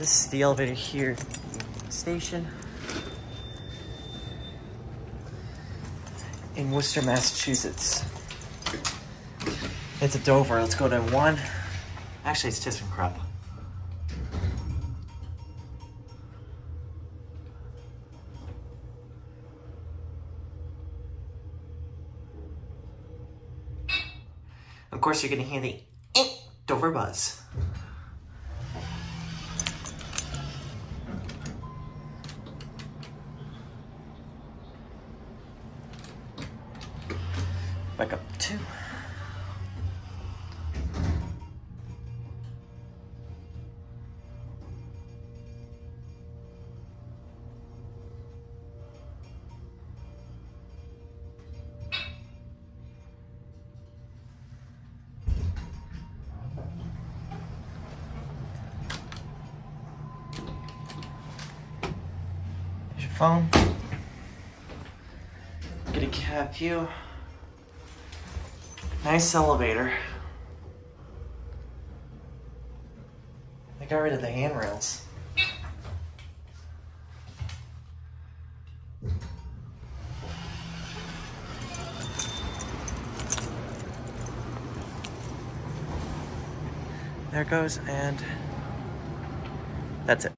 This is the elevator here, station. In Worcester, Massachusetts. It's a Dover. Let's go to one. Actually, it's ThyssenKrupp. Of course, you're gonna hear the Dover buzz. Back up two. Your phone. Get a cab view. Nice elevator. They got rid of the handrails. There goes, and that's it.